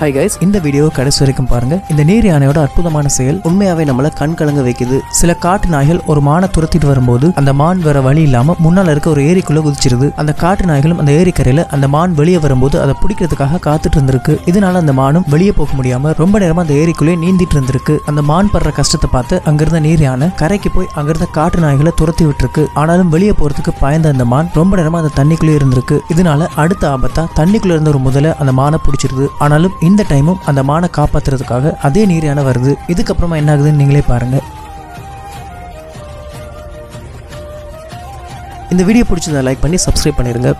Hi guys இந்த video கடைசி வரைக்கும் பாருங்க. இந்த நீர் யானையோட அற்புதமான செயல் உண்மையாவே நம்மள கண் கலங்க வைக்குது. சில காட்டு நாய்கள் ஒரு மானை துரத்திட்டு வரும்போது அந்த மான் வேற வழி இல்லாம முன்னால இருக்க ஒரு ஏரிக்குள்ள குதிச்சிருது. அந்த காட்டு நாய்களும் அந்த ஏரிக்கரையில அந்த மான் வெளியே வரும்போது அதை பிடிக்கிறதுக்காக காத்துட்டு இருந்திருக்கு. இதனால அந்த மானும் வெளியே போக முடியாம ரொம்ப நேரமா அந்த ஏரிக்குள்ளே நீந்திட்டு இருந்திருக்கு. அந்த மான் படுற கஷ்டத்தை பார்த்து அங்கிருந்த நீர் யானை கரைக்கு போய் அங்கிருந்த காட்டு நாய்களை துரத்தி விட்டுருக்கு. ஆனாலும் வெளியே போறதுக்கு பயந்த அந்த மான் ரொம்ப நேரமா அந்த தண்ணிக்குள்ளே இருந்திருக்கு. இதனால அடுத்த ஆபத்தா தண்ணிக்குள்ள இருந்த ஒரு முதல அந்த மானை பிடிச்சிருது. ஆனாலும் இந்த டைமும் அந்த மானை காப்பாத்துறதுக்காக அதே நீர் யானை வருது. இதுக்கப்புறமா என்ன ஆகுதுன்னு நீங்களே பாருங்க. இந்த வீடியோ பிடிச்சதை லைக் பண்ணி சப்ஸ்கிரைப் பண்ணிருங்க.